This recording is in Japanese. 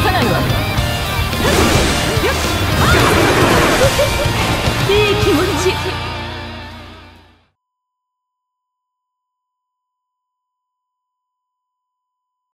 さないわ